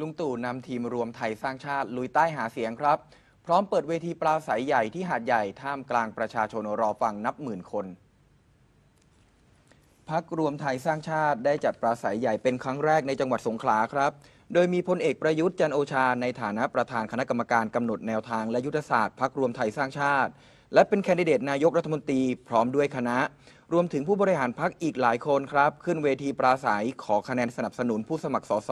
ลุงตู่นำทีมรวมไทยสร้างชาติลุยใต้หาเสียงครับ พร้อมเปิดเวทีปราศัยใหญ่ที่หาดใหญ่ท่ามกลางประชาชนรอฟังนับหมื่นคนพักรวมไทยสร้างชาติได้จัดปราศัยใหญ่เป็นครั้งแรกในจังหวัดสงขลาครับ โดยมีพลเอกประยุทธ์จันโอชาในฐานะประธานคณะกรรมการกำหนดแนวทางและยุทธศาสตร์พักรวมไทยสร้างชาติ และเป็นแคนดิเดตนายกรัฐมนตรีพร้อมด้วยคณะ รวมถึงผู้บริหารพักอีกหลายคนครับ ขึ้นเวทีปราศัยขอคะแนนสนับสนุนผู้สมัครสส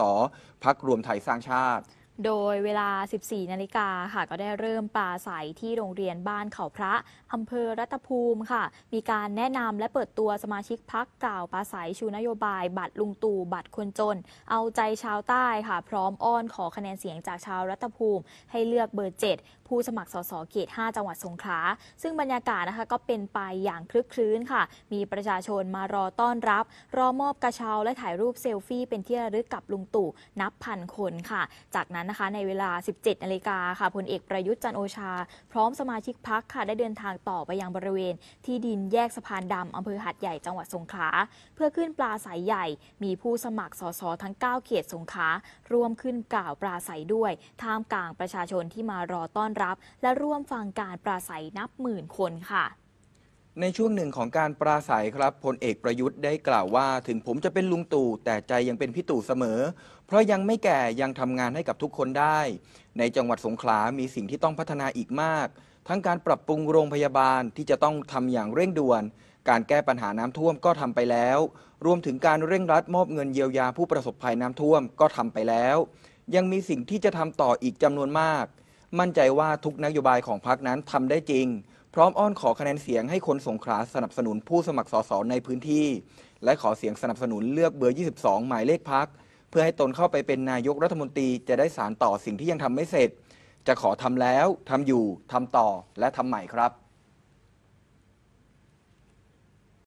พักรวมไทยสร้างชาติ โดยเวลา 14 นาฬิกาค่ะ ก็ได้เริ่มปราศัยที่โรงเรียนบ้านเขาพระอำเภอรัตภูมิค่ะ มีการแนะนำและเปิดตัวสมาชิกพักกล่าวปราศัยชูนโยบาย บัตรลุงตู่บัตรคนจน เอาใจชาวใต้ค่ะ พร้อมอ้อนขอคะแนนเสียงจากชาวรัตภูมิ ให้เลือกเบอร์ 7 ผู้สมัครสสเขต 5 จังหวัดสงขลาซึ่งบรรยากาศนะคะก็เป็นไปอย่างคลึกคลื้นค่ะ มีประชาชนมารอต้อนรับ รอมอบกระเช้าและถ่ายรูปเซลฟี่เป็นที่ระลึกกับลุงตู่นับพันคนค่ะ จากนั้นนะคะในเวลา 17นาฬิกาค่ะพลเอกประยุทธ์จันโอชา พร้อมสมาชิกพักค่ะได้เดินทางต่อไปยังบริเวณ ที่ดินแยกสะพานดำอำเภอหัดใหญ่จังหวัดสงขลาเพื่อขึ้นปลาสายใหญ่ มีผู้สมัครสสทั้ง 9 เขตสงขลาร่วมขึ้นกล่าวปราศัยด้วย ท่ามกลางประชาชนที่มารอต้อนรับ และร่วมฟังการปราศัยนับหมื่นคนค่ะ ในช่วงหนึ่งของการปราศัยครับพลเอกประยุทธ์ได้กล่าวว่า ถึงผมจะเป็นลุงตู่แต่ใจยังเป็นพี่ตู่เสมอ เพราะยังไม่แก่ยังทำงานให้กับทุกคนได้ ในจังหวัดสงขลามีสิ่งที่ต้องพัฒนาอีกมาก ทั้งการปรับปรุงโรงพยาบาลที่จะต้องทำอย่างเร่งด่วน การแก้ปัญหาน้ำท่วมก็ทำไปแล้ว รวมถึงการเร่งรัดมอบเงินเยียวยาผู้ประสบภัยน้ำท่วมก็ทำไปแล้ว ยังมีสิ่งที่จะทำต่ออีกจำนวนมาก มั่นใจว่าทุกนโยบายของพรรคนั้นทำได้จริง พร้อมอ้อนขอคะแนนเสียงให้คนสงขลาสนับสนุนผู้สมัครสสในพื้นที่ และขอเสียงสนับสนุนเลือกเบอร์ 22 หมายเลขพัก เพื่อให้ตนเข้าไปเป็นนายกรัฐมนตรีจะได้สารต่อสิ่งที่ยังทำไม่เสร็จ จะขอทำแล้วทำอยู่ทำต่อและทำใหม่ครับ